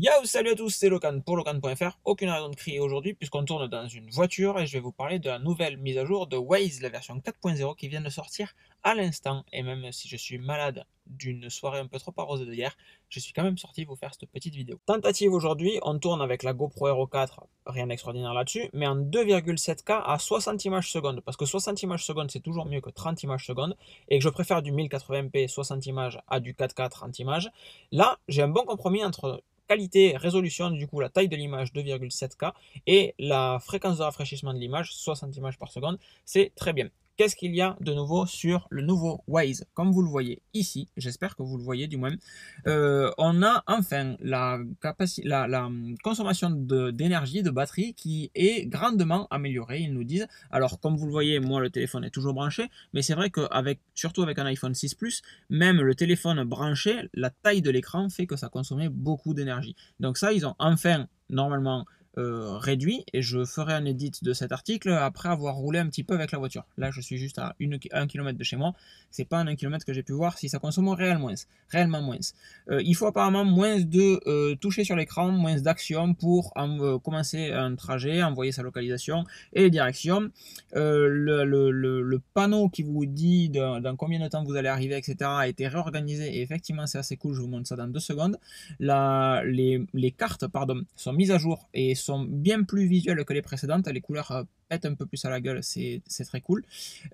Yo, salut à tous, c'est Locan pour Locan.fr. Aucune raison de crier aujourd'hui puisqu'on tourne dans une voiture et je vais vous parler de la nouvelle mise à jour de Waze, la version 4.0 qui vient de sortir à l'instant. Et même si je suis malade d'une soirée un peu trop arrosée de hier, je suis quand même sorti vous faire cette petite vidéo. Tentative aujourd'hui, on tourne avec la GoPro Hero 4, rien d'extraordinaire là-dessus, mais en 2,7K à 60 images secondes, parce que 60 images secondes c'est toujours mieux que 30 images secondes, et que je préfère du 1080p 60 images à du 4K 30 images. Là, j'ai un bon compromis entre qualité, résolution, du coup la taille de l'image 2,7K et la fréquence de rafraîchissement de l'image 60 images par seconde, c'est très bien. Qu'est-ce qu'il y a de nouveau sur le nouveau Waze? Comme vous le voyez ici, j'espère que vous le voyez du moins, euh, on a enfin la, la, la consommation d'énergie, de, batterie qui est grandement améliorée, ils nous disent. Alors comme vous le voyez, moi le téléphone est toujours branché, mais c'est vrai qu'avec, surtout avec un iPhone 6 Plus, même le téléphone branché, la taille de l'écran fait que ça consommait beaucoup d'énergie. Donc ça, ils ont enfin normalement euh, réduit et je ferai un edit de cet article après avoir roulé un petit peu avec la voiture. Là, je suis juste à 1 km de chez moi. C'est pas en 1 km que j'ai pu voir si ça consomme réellement moins. Réellement moins. Euh, il faut apparemment moins de euh, toucher sur l'écran, moins d'action pour commencer un trajet, envoyer sa localisation et les directions. Le, le, panneau qui vous dit dans combien de temps vous allez arriver, etc. a été réorganisé et effectivement c'est assez cool. Je vous montre ça dans deux secondes. La, les, les cartes pardon, sont mises à jour et sont sont bien plus visuelles que les précédentes. Les couleurs euh, pètent un peu plus à la gueule, c'est très cool.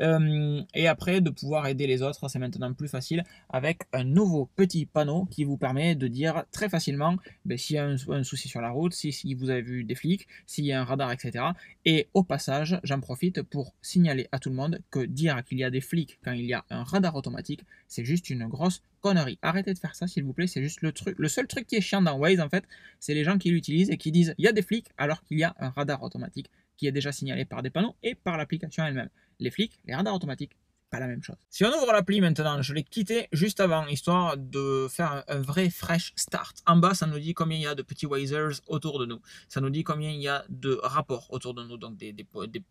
Euh, et après, de pouvoir aider les autres, c'est maintenant plus facile avec un nouveau petit panneau qui vous permet de dire très facilement ben, s'il y a un, souci sur la route, si, si vous avez vu des flics, s'il y a un radar, etc. Et au passage, j'en profite pour signaler à tout le monde que dire qu'il y a des flics quand il y a un radar automatique, c'est juste une grosse connerie. Arrêtez de faire ça, s'il vous plaît. C'est juste le truc. Le seul truc qui est chiant dans Waze, en fait, c'est les gens qui l'utilisent et qui disent il y a des flics alors qu'il y a un radar automatique qui est déjà signalé par des panneaux et par l'application elle-même. Les flics, les radars automatiques, la même chose. Si on ouvre l'appli maintenant, je l'ai quitté juste avant, histoire de faire un, vrai fresh start. En bas, ça nous dit combien il y a de petits Wazers autour de nous. Ça nous dit combien il y a de rapports autour de nous, donc des,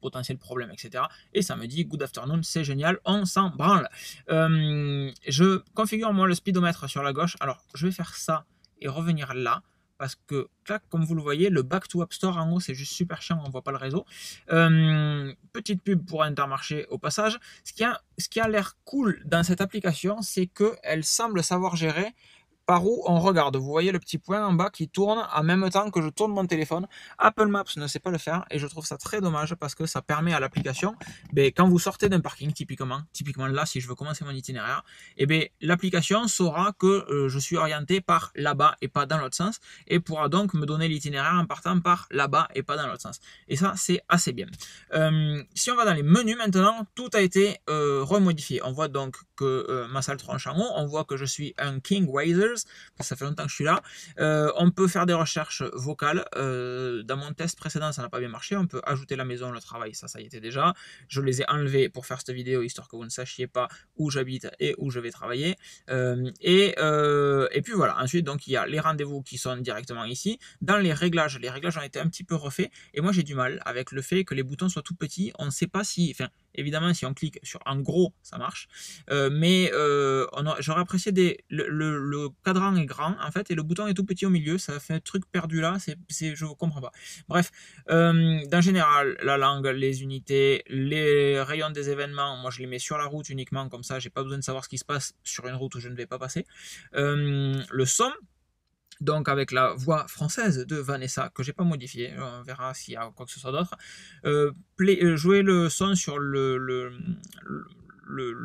potentiels problèmes, etc. Et ça me dit good afternoon, c'est génial, on s'en branle. Euh, je configure moi le speedomètre sur la gauche. Alors, je vais faire ça et revenir là parce que là, comme vous le voyez, le Back to App Store en haut, c'est juste super chiant, on voit pas le réseau. Euh, petite pub pour Intermarché au passage. Ce qui a, ce qui a l'air cool dans cette application, c'est qu'elle semble savoir gérer par où on regarde. Vous voyez le petit point en bas qui tourne en même temps que je tourne mon téléphone. Apple Maps ne sait pas le faire et je trouve ça très dommage parce que ça permet à l'application, ben, quand vous sortez d'un parking typiquement, typiquement là si je veux commencer mon itinéraire, eh ben, l'application saura que euh, je suis orienté par là-bas et pas dans l'autre sens et pourra donc me donner l'itinéraire en partant par là-bas et pas dans l'autre sens. Et ça c'est assez bien. Euh, si on va dans les menus maintenant, tout a été euh, remodifié. On voit donc que ma salle tronche en haut, on voit que je suis un King Ça fait longtemps que je suis là. Euh, on peut faire des recherches vocales. Euh, dans mon test précédent, ça n'a pas bien marché. On peut ajouter la maison, le travail, ça, ça y était déjà. Je les ai enlevés pour faire cette vidéo, histoire que vous ne sachiez pas où j'habite et où je vais travailler. Euh, et, et puis voilà, ensuite, donc il y a les rendez-vous qui sont directement ici. Dans les réglages, les réglages ont été un petit peu refaits. Et moi, j'ai du mal avec le fait que les boutons soient tout petits. On ne sait pas si... Enfin, Évidemment, si on clique sur en gros, ça marche. Euh, mais euh, j'aurais apprécié des, le, cadran est grand en fait et le bouton est tout petit au milieu. Ça fait un truc perdu là. C'est, je ne comprends pas. Bref, euh, dans général, la langue, les unités, les rayons des événements, moi je les mets sur la route uniquement comme ça. J'ai pas besoin de savoir ce qui se passe sur une route où je ne vais pas passer. le son, donc avec la voix française de Vanessa, que j'ai pas modifiée, on verra s'il y a quoi que ce soit d'autre. Euh, euh jouer le son sur le,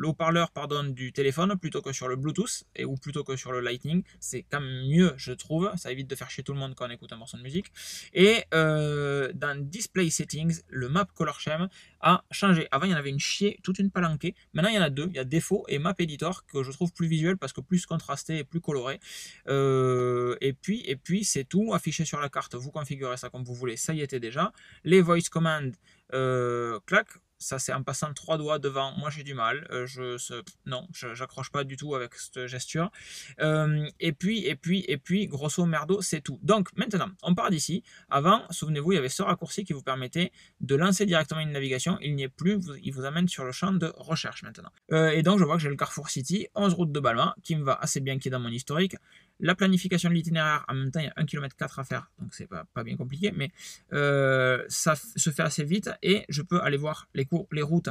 haut-parleur pardon, du téléphone plutôt que sur le Bluetooth et, ou plutôt que sur le Lightning. C'est quand même mieux, je trouve. Ça évite de faire chier tout le monde quand on écoute un morceau de musique. Et euh, dans Display Settings, le Map Color Scheme a changé. Avant, il y en avait une chier, toute une palanquée. Maintenant, il y en a deux. Il y a Défaut et Map Editor que je trouve plus visuel parce que plus contrasté et plus coloré. Euh, et puis, et puis c'est tout. Affiché sur la carte, vous configurez ça comme vous voulez. Ça y était déjà. Les Voice Commands, euh, clac, ça c'est en passant trois doigts devant, moi j'ai du mal, euh, je non, j'accroche pas du tout avec cette gesture. Euh, et puis, et puis, et puis, grosso merdo, c'est tout. Donc maintenant, on part d'ici. Avant, souvenez-vous, il y avait ce raccourci qui vous permettait de lancer directement une navigation. Il n'y est plus, il vous amène sur le champ de recherche maintenant. Euh, et donc je vois que j'ai le Carrefour City, 11 route de Balma, qui me va assez bien, qui est dans mon historique. La planification de l'itinéraire, en même temps, il y a 1 km 4 à faire, donc c'est pas, pas bien compliqué, mais euh, ça se fait assez vite et je peux aller voir les cours, les routes.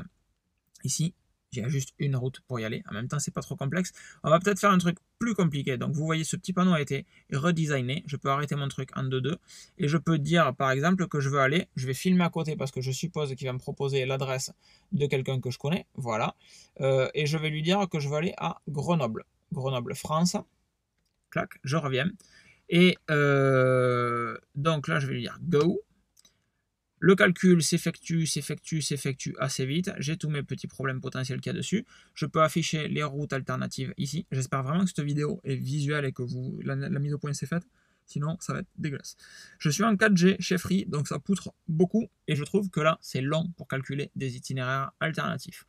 Ici, j'ai juste une route pour y aller. En même temps, c'est pas trop complexe. On va peut-être faire un truc plus compliqué. Donc, vous voyez, ce petit panneau a été redesigné. Je peux arrêter mon truc en 2-2. Et je peux dire, par exemple, que je veux aller. Je vais filmer à côté parce que je suppose qu'il va me proposer l'adresse de quelqu'un que je connais. Voilà. Euh, et je vais lui dire que je veux aller à Grenoble. Grenoble, France. Clac, je reviens. Et euh, donc là, je vais lui dire Go. Le calcul s'effectue, s'effectue, s'effectue assez vite. J'ai tous mes petits problèmes potentiels qu'il y a dessus. Je peux afficher les routes alternatives ici. J'espère vraiment que cette vidéo est visuelle et que vous la, mise au point s'est faite. Sinon, ça va être dégueulasse. Je suis en 4G chez Free, donc ça poutre beaucoup. Et je trouve que là, c'est long pour calculer des itinéraires alternatifs.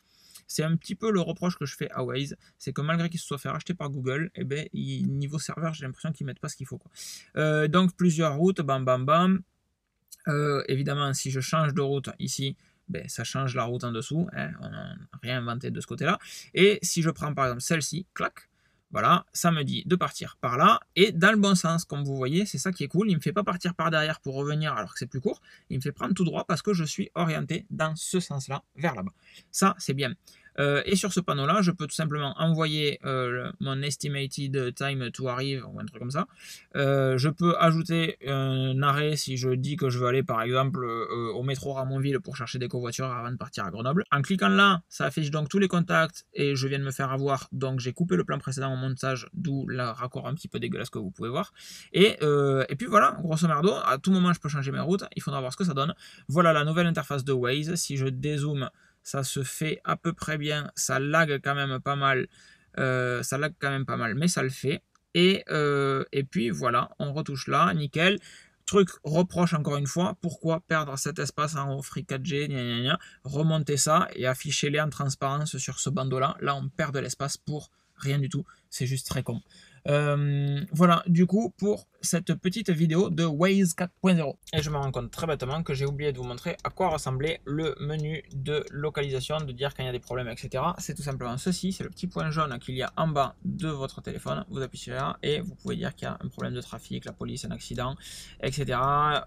C'est un petit peu le reproche que je fais à Waze, c'est que malgré qu'il se soit fait racheter par Google, eh ben, niveau serveur, j'ai l'impression qu'ils mettent pas ce qu'il faut. Euh, donc plusieurs routes, bam bam bam. Euh, évidemment, si je change de route ici, ben, ça change la route en dessous. Hein, on n'a rien inventé de ce côté-là. Et si je prends par exemple celle-ci, clac, voilà, ça me dit de partir par là et dans le bon sens. Comme vous voyez, c'est ça qui est cool. Il ne me fait pas partir par derrière pour revenir alors que c'est plus court. Il me fait prendre tout droit parce que je suis orienté dans ce sens-là, vers là-bas. Ça, c'est bien. Euh, et sur ce panneau-là, je peux tout simplement envoyer euh, mon estimated time to arrive ou un truc comme ça. Euh, je peux ajouter un arrêt si je dis que je veux aller par exemple au métro Ramonville pour chercher des covoitures avant de partir à Grenoble. En cliquant là, ça affiche donc tous les contacts et je viens de me faire avoir. Donc j'ai coupé le plan précédent au montage, d'où le raccord un petit peu dégueulasse que vous pouvez voir. Et, et puis voilà, grosso merdo, à tout moment je peux changer mes routes. Il faudra voir ce que ça donne. Voilà la nouvelle interface de Waze. Si je dézoome ça se fait à peu près bien, ça lag quand même pas mal, euh, ça lag quand même pas mal, mais ça le fait. Et, euh, et puis voilà, on retouche là, nickel. Truc reproche encore une fois, pourquoi perdre cet espace en Free 4G, remonter ça et afficher-les en transparence sur ce bandeau là. Là, on perd de l'espace pour rien du tout, c'est juste très con. Euh, voilà, du coup, pour cette petite vidéo de Waze 4.0. Et je me rends compte très bêtement que j'ai oublié de vous montrer à quoi ressemblait le menu de localisation, de dire quand il y a des problèmes, etc. C'est tout simplement ceci, c'est le petit point jaune qu'il y a en bas de votre téléphone. Vous appuyez là et vous pouvez dire qu'il y a un problème de trafic, la police, un accident, etc.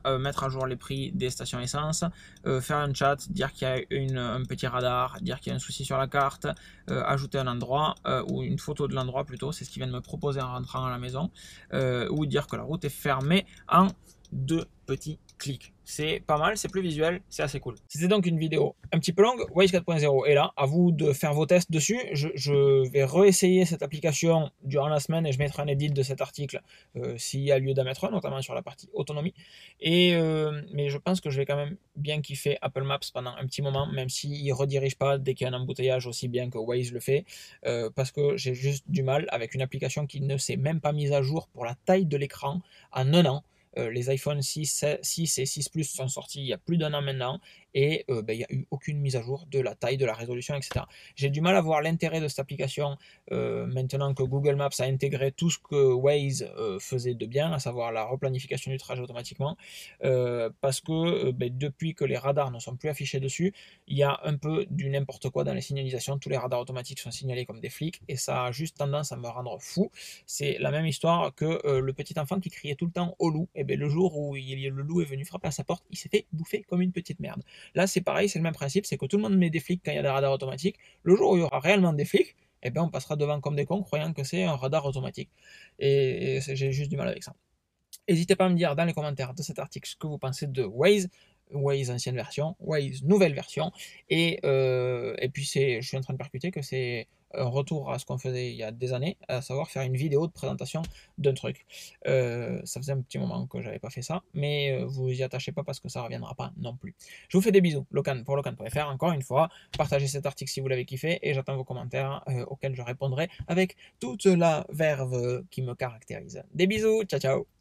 Euh, mettre à jour les prix des stations essence, euh, faire un chat, dire qu'il y a un petit radar, dire qu'il y a un souci sur la carte, ajouter un endroit ou une photo de l'endroit plutôt, c'est ce qu'il vient de me proposer en rentrant à la maison, ou dire que la route est fermée en deux petits clics. C'est pas mal, c'est plus visuel, c'est assez cool. C'était donc une vidéo un petit peu longue. Waze 4.0 est là, à vous de faire vos tests dessus. Je, vais réessayer cette application durant la semaine et je mettrai un edit de cet article euh, s'il y a lieu d'en mettre un, notamment sur la partie autonomie. Et, euh, mais je pense que je vais quand même bien kiffer Apple Maps pendant un petit moment, même s'il ne redirige pas dès qu'il y a un embouteillage aussi bien que Waze le fait, euh, parce que j'ai juste du mal avec une application qui ne s'est même pas mise à jour pour la taille de l'écran en un an. Euh, les iPhone 6, 6 et 6 Plus sont sortis il y a plus d'un an maintenant et euh, ben, il n'y a eu aucune mise à jour de la taille, de la résolution, etc. J'ai du mal à voir l'intérêt de cette application euh, maintenant que Google Maps a intégré tout ce que Waze faisait de bien, à savoir la replanification du trajet automatiquement, parce que ben, depuis que les radars ne sont plus affichés dessus, il y a un peu du n'importe quoi dans les signalisations. Tous les radars automatiques sont signalés comme des flics et ça a juste tendance à me rendre fou. C'est la même histoire que le petit enfant qui criait tout le temps au loup eh bien le jour où le loup est venu frapper à sa porte, il s'est fait bouffer comme une petite merde. Là, c'est pareil, c'est le même principe, c'est que tout le monde met des flics quand il y a des radars automatiques. Le jour où il y aura réellement des flics, eh ben, on passera devant comme des cons, croyant que c'est un radar automatique. Et, j'ai juste du mal avec ça. N'hésitez pas à me dire dans les commentaires de cet article ce que vous pensez de Waze. Waze ancienne version, Waze nouvelle version, et, euh, et puis je suis en train de percuter que c'est un retour à ce qu'on faisait il y a des années, à savoir faire une vidéo de présentation d'un truc. Euh, ça faisait un petit moment que j'avais pas fait ça, mais euh, vous y attachez pas parce que ça reviendra pas non plus. Je vous fais des bisous Locan, pour locan.fr, encore une fois. Partagez cet article si vous l'avez kiffé et j'attends vos commentaires auxquels je répondrai avec toute la verve qui me caractérise. Des bisous, ciao ciao